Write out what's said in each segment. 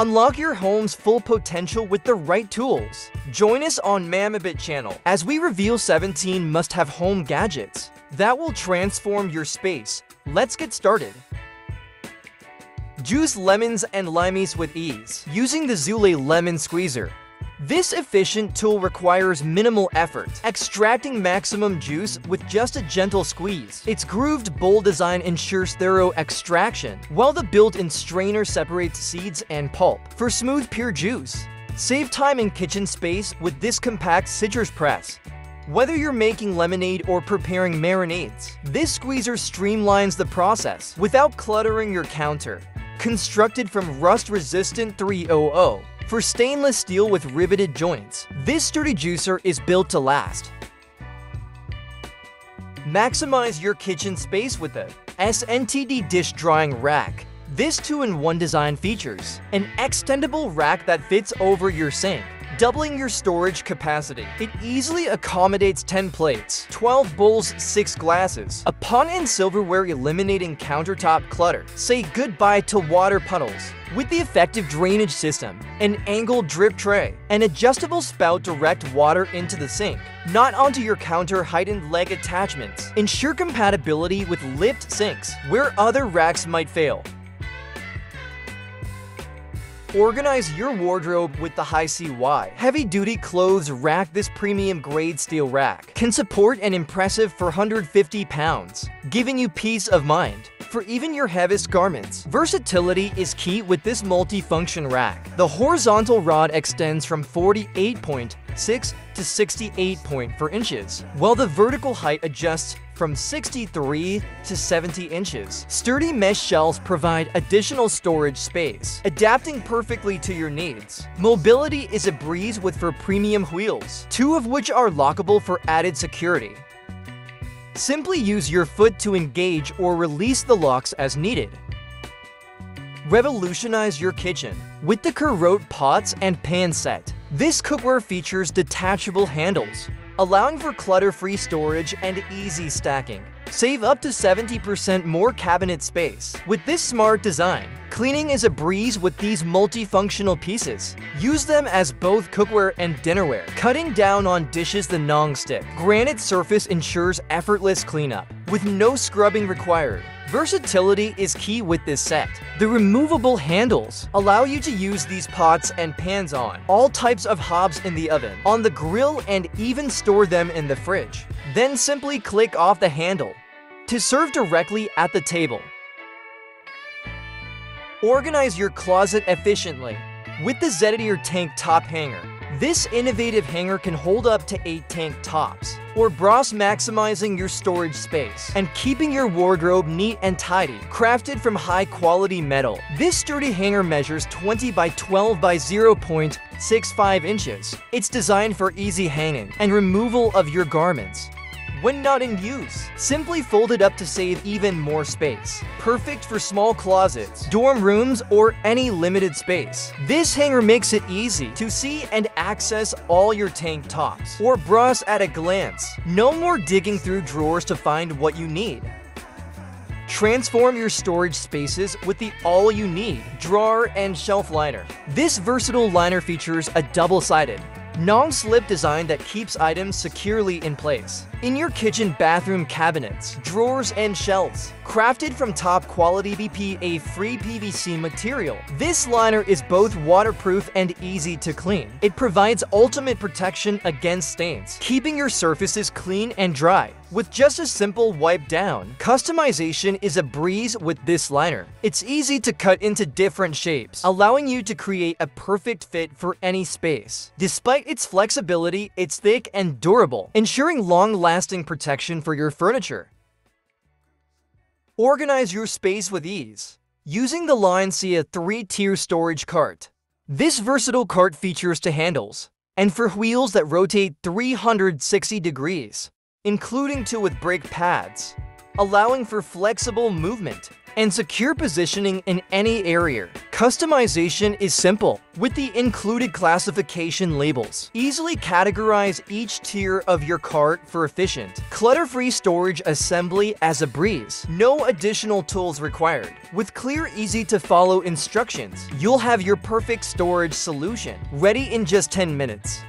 Unlock your home's full potential with the right tools. Join us on Mamabit channel as we reveal 17 must-have home gadgets that will transform your space. Let's get started. Juice lemons and limeys with ease using the Zulay Lemon Squeezer. This efficient tool requires minimal effort, extracting maximum juice with just a gentle squeeze. Its grooved bowl design ensures thorough extraction, while the built-in strainer separates seeds and pulp for smooth pure juice. Save time and kitchen space with this compact citrus press. Whether you're making lemonade or preparing marinades, this squeezer streamlines the process without cluttering your counter. Constructed from rust-resistant 300, for stainless steel with riveted joints, this sturdy juicer is built to last. Maximize your kitchen space with the SNTD Dish Drying Rack. This 2-in-1 design features an extendable rack that fits over your sink, doubling your storage capacity. It easily accommodates 10 plates, 12 bowls, 6 glasses. A pot and silverware eliminating countertop clutter. Say goodbye to water puddles. With the effective drainage system, an angled drip tray, an adjustable spout direct water into the sink, not onto your counter heightened leg attachments. Ensure compatibility with lift sinks, where other racks might fail. Organize your wardrobe with the HYSEYY. Heavy-duty clothes rack This premium grade steel rack can support an impressive 450 pounds, giving you peace of mind for even your heaviest garments. Versatility is key with this multi-function rack. The horizontal rod extends from 48.6 to 68.4 inches, while the vertical height adjusts from 63 to 70 inches. Sturdy mesh shelves provide additional storage space, adapting perfectly to your needs. Mobility is a breeze with for premium wheels, two of which are lockable for added security. Simply use your foot to engage or release the locks as needed. Revolutionize your kitchen with the Carote pots and pan set. This cookware features detachable handles, allowing for clutter-free storage and easy stacking. Save up to 70% more cabinet space. With this smart design, cleaning is a breeze with these multifunctional pieces. Use them as both cookware and dinnerware, cutting down on dishes the non-stick. Granite surface ensures effortless cleanup, with no scrubbing required. Versatility is key with this set. The removable handles allow you to use these pots and pans on all types of hobs in the oven, on the grill, and even store them in the fridge. Then simply click off the handle to serve directly at the table. Organize your closet efficiently with the Zedodier Tank Top Hanger. This innovative hanger can hold up to 8 tank tops, or brass maximizing your storage space and keeping your wardrobe neat and tidy, crafted from high quality metal. This sturdy hanger measures 20 by 12 by 0.65 inches. It's designed for easy hanging and removal of your garments when not in use. Simply fold it up to save even more space. Perfect for small closets, dorm rooms, or any limited space. This hanger makes it easy to see and access all your tank tops or bras at a glance. No more digging through drawers to find what you need. Transform your storage spaces with the all you need drawer and shelf liner. This versatile liner features a double-sided, non-slip design that keeps items securely in place. In your kitchen bathroom cabinets, drawers, and shelves, crafted from top quality BPA free PVC material, this liner is both waterproof and easy to clean. It provides ultimate protection against stains, keeping your surfaces clean and dry. With just a simple wipe down, customization is a breeze with this liner. It's easy to cut into different shapes, allowing you to create a perfect fit for any space. Despite its flexibility, it's thick and durable, ensuring long-lasting protection for your furniture. Organize your space with ease using the Laiensia 3-tier storage cart. This versatile cart features two handles, and for wheels that rotate 360 degrees including two with brake pads, allowing for flexible movement and secure positioning in any area. Customization is simple, with the included classification labels. Easily categorize each tier of your cart for efficient, clutter-free storage assembly as a breeze. No additional tools required. With clear, easy-to-follow instructions, you'll have your perfect storage solution, ready in just 10 minutes.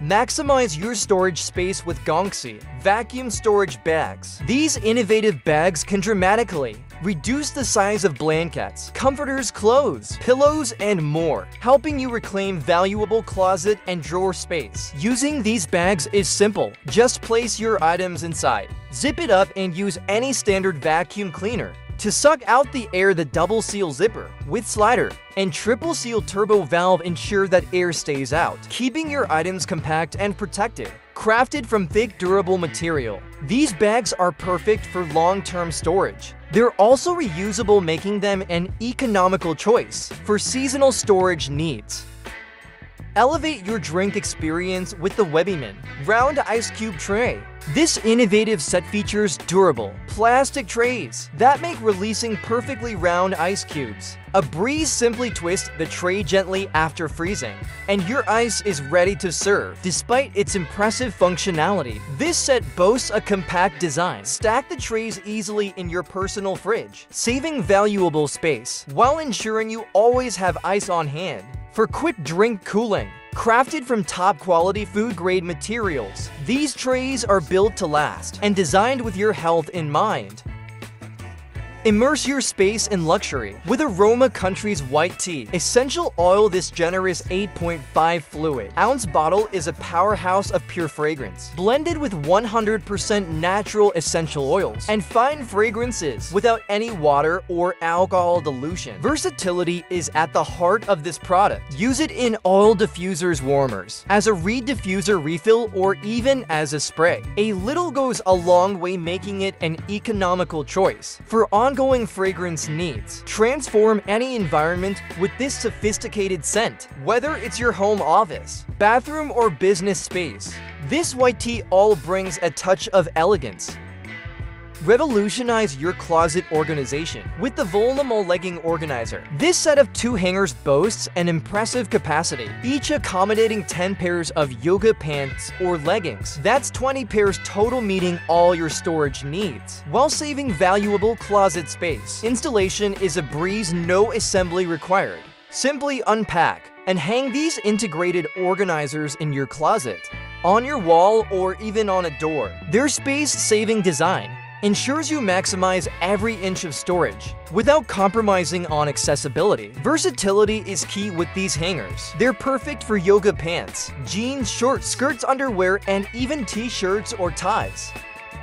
Maximize your storage space with Gongshi vacuum storage bags. These innovative bags can dramatically reduce the size of blankets, comforters, clothes, pillows, and more, helping you reclaim valuable closet and drawer space. Using these bags is simple. Just place your items inside. Zip it up and use any standard vacuum cleaner. To suck out the air, the double seal zipper with slider and triple seal turbo valve ensure that air stays out, keeping your items compact and protected. Crafted from thick, durable material, these bags are perfect for long-term storage. They're also reusable making them an economical choice for seasonal storage needs. Elevate your drink experience with the Wibimen Round Ice Cube Tray. This innovative set features durable, plastic trays that make releasing perfectly round ice cubes. A breeze simply twists the tray gently after freezing, and your ice is ready to serve. Despite its impressive functionality, this set boasts a compact design. Stack the trays easily in your personal fridge, saving valuable space, while ensuring you always have ice on hand for quick drink cooling. Crafted from top quality food grade materials, these trays are built to last and designed with your health in mind. Immerse your space in luxury with Aroma Country's white tea. Essential oil this generous 8.5 fluid ounce bottle is a powerhouse of pure fragrance, blended with 100% natural essential oils and fine fragrances without any water or alcohol dilution. Versatility is at the heart of this product. Use it in oil diffusers warmers, as a reed diffuser refill, or even as a spray. A little goes a long way making it an economical choice. For on ongoing fragrance needs. Transform any environment with this sophisticated scent, whether it's your home office, bathroom, or business space. This white tea all brings a touch of elegance, Revolutionize your closet organization with the Volnamal Legging Organizer. This set of two hangers boasts an impressive capacity, each accommodating 10 pairs of yoga pants or leggings. That's 20 pairs total meeting all your storage needs, while saving valuable closet space. Installation is a breeze, no assembly required. Simply unpack and hang these integrated organizers in your closet, on your wall, or even on a door. Their space-saving design ensures you maximize every inch of storage without compromising on accessibility. Versatility is key with these hangers. They're perfect for yoga pants, jeans, shorts, skirts, underwear, and even t-shirts or ties.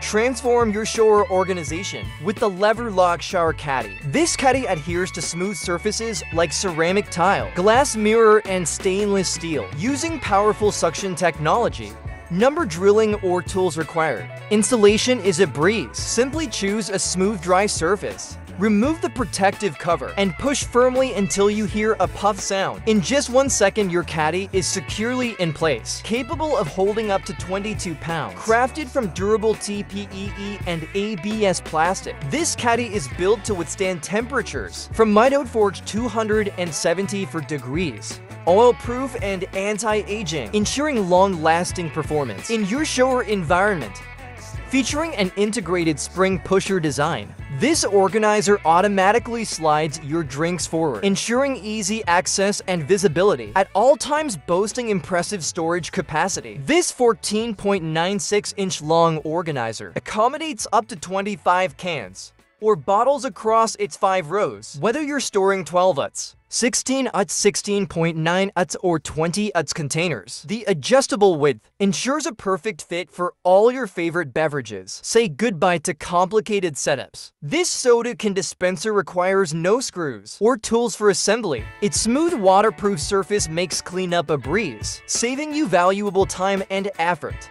Transform your shower organization with the Leverloc Shower Caddy. This caddy adheres to smooth surfaces like ceramic tile, glass mirror, and stainless steel. Using powerful suction technology, Number drilling or tools required. Installation is a breeze. Simply choose a smooth dry surface. Remove the protective cover and push firmly until you hear a puff sound. In just one second, your caddy is securely in place, capable of holding up to 22 pounds. Crafted from durable TPEE and ABS plastic, this caddy is built to withstand temperatures from Mito Forge 270 for degrees oil-proof and anti-aging, ensuring long-lasting performance in your shower environment. Featuring an integrated spring pusher design, this organizer automatically slides your drinks forward, ensuring easy access and visibility, at all times boasting impressive storage capacity. This 14.96-inch long organizer accommodates up to 25 cans, or bottles across its 5 rows, whether you're storing 12 UTs, 16 UTS 16.9 UTS or 20 UTS containers. The adjustable width ensures a perfect fit for all your favorite beverages. Say goodbye to complicated setups. This soda can dispenser requires no screws or tools for assembly. Its smooth waterproof surface makes cleanup a breeze, saving you valuable time and effort.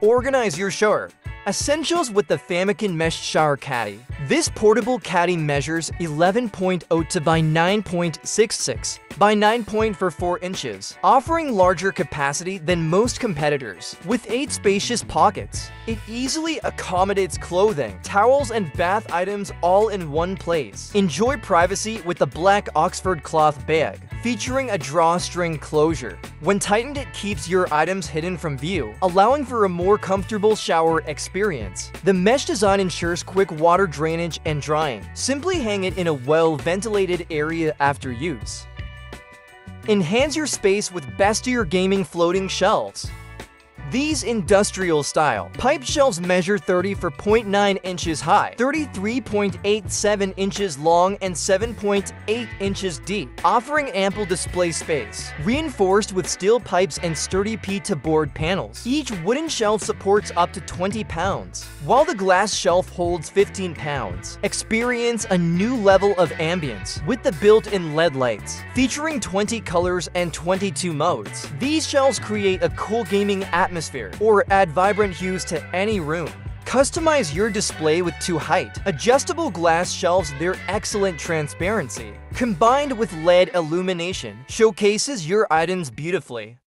Organize your shower Essentials with the famichan Mesh Shower Caddy. This portable caddy measures 11.02 by 9.66 by 9.44 inches, offering larger capacity than most competitors. With 8 spacious pockets, it easily accommodates clothing, towels, and bath items all in one place. Enjoy privacy with the black Oxford cloth bag, featuring a drawstring closure. When tightened, it keeps your items hidden from view, allowing for a more comfortable shower experience. The mesh design ensures quick water drainage and drying. Simply hang it in a well-ventilated area after use. Enhance your space with Bestier Gaming floating shelves. These industrial-style pipe shelves measure 30 for 0.9 inches high, 33.87 inches long, and 7.8 inches deep, offering ample display space. Reinforced with steel pipes and sturdy P-to-board panels, each wooden shelf supports up to 20 pounds, while the glass shelf holds 15 pounds. Experience a new level of ambience with the built-in LED lights, featuring 20 colors and 22 modes. These shelves create a cool gaming atmosphere atmosphere, or add vibrant hues to any room. Customize your display with two height. Adjustable glass shelves their excellent transparency. Combined with LED illumination, showcases your items beautifully.